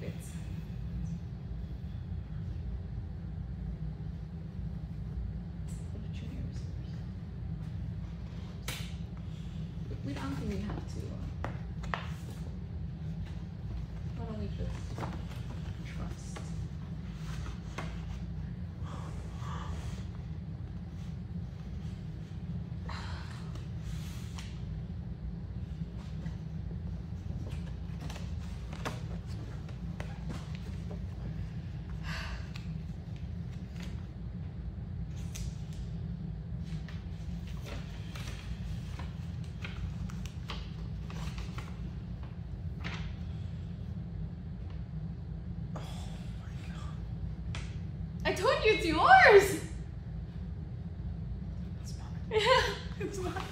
bits. We don't think we have to. Uh, I told you it's yours. It's mine. Yeah, it's mine.